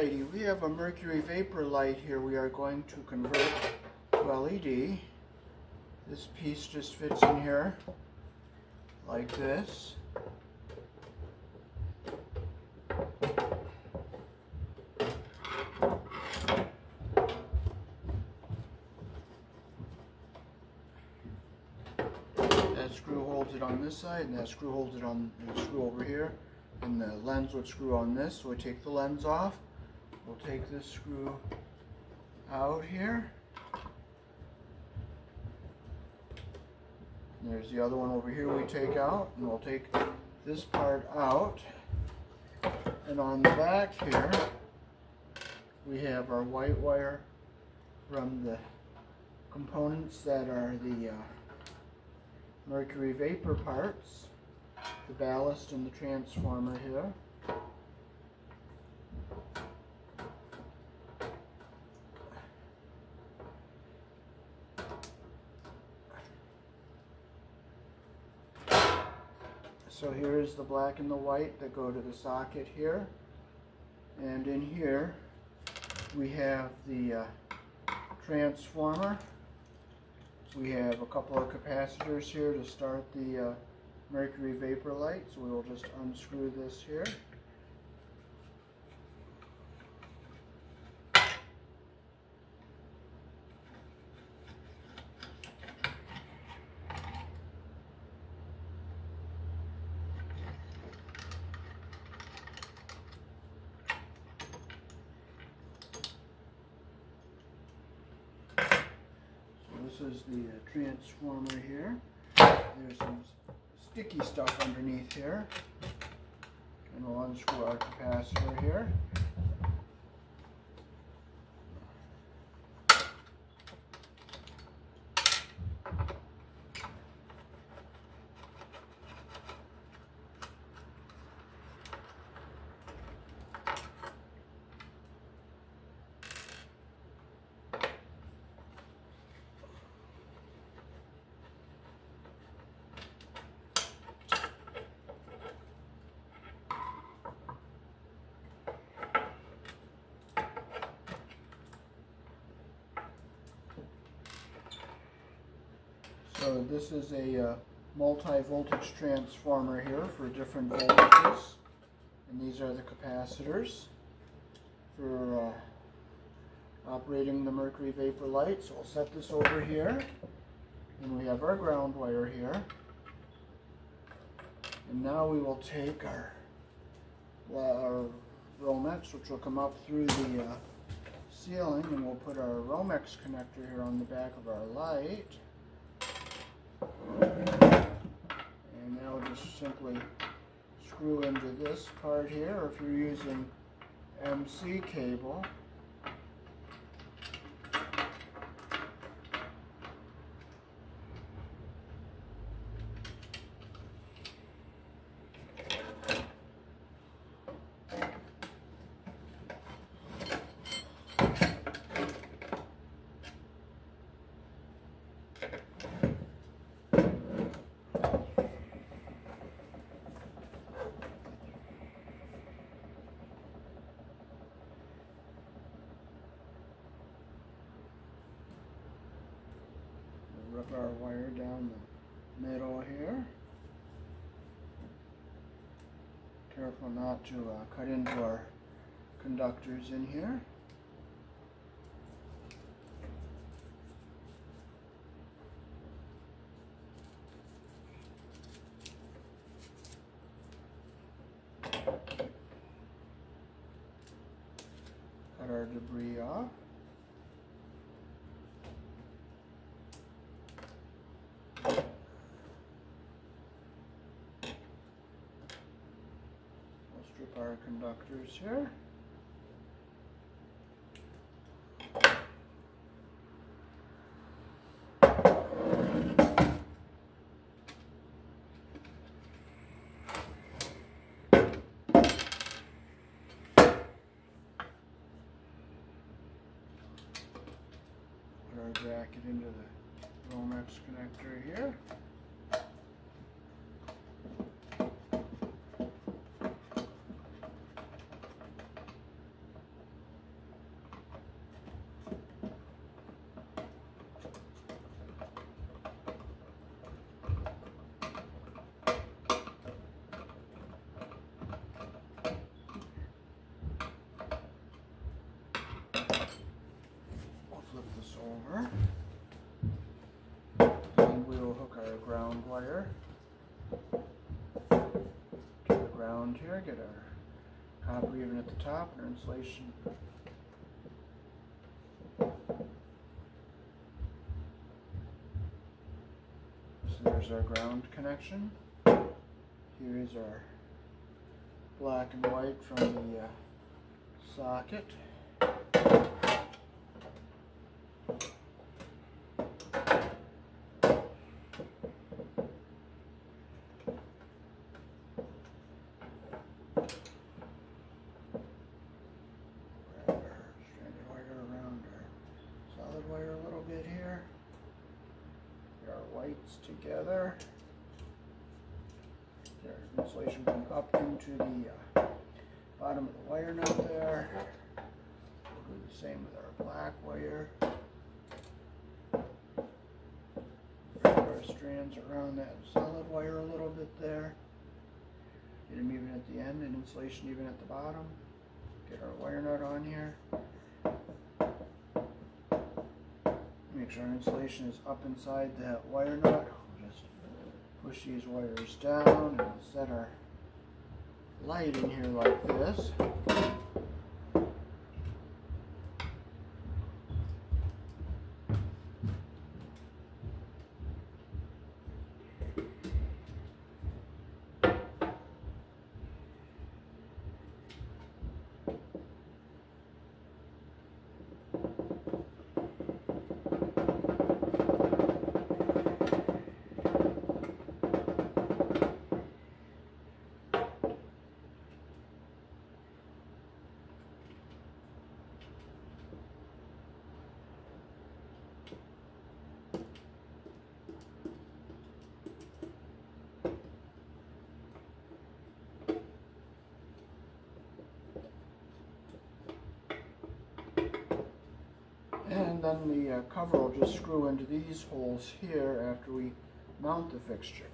Alrighty, we have a mercury vapor light here we are going to convert to LED. This piece just fits in here like this. That screw holds it on this side and that screw holds it on the screw over here and the lens would screw on this so we take the lens off we'll take this screw out here there's the other one over here we take out and we'll take this part out and on the back here we have our white wire from the components that are the uh, mercury vapor parts the ballast and the transformer here. So here is the black and the white that go to the socket here. And in here we have the uh, transformer. We have a couple of capacitors here to start the uh, mercury vapor light. So we will just unscrew this here. So this is the uh, transformer here. There's some sticky stuff underneath here. And we'll unscrew our capacitor here. So this is a uh, multi-voltage transformer here for different voltages. And these are the capacitors for uh, operating the mercury vapor light. So we'll set this over here. And we have our ground wire here. And now we will take our, our Romex, which will come up through the uh, ceiling, and we'll put our Romex connector here on the back of our light. And now just simply screw into this part here, if you're using MC cable, our wire down the middle here. Careful not to uh, cut into our conductors in here. Cut our debris off. We'll our conductors here. Put our bracket into the Romex connector here. over. And we will hook our ground wire the ground here, get our copper even at the top and our insulation So there's our ground connection. Here is our black and white from the uh, socket. Grab our stranded wire around our solid wire a little bit here. Whites together. Get our insulation going up into the uh, bottom of the wire nut there. We'll do the same with our black wire. Wrap our strands around that solid wire a little bit there. Get them even at the end and insulation even at the bottom. Get our wire nut on here. Make sure our insulation is up inside that wire nut. We'll just push these wires down and set our light in here like this. And then the uh, cover will just screw into these holes here after we mount the fixture.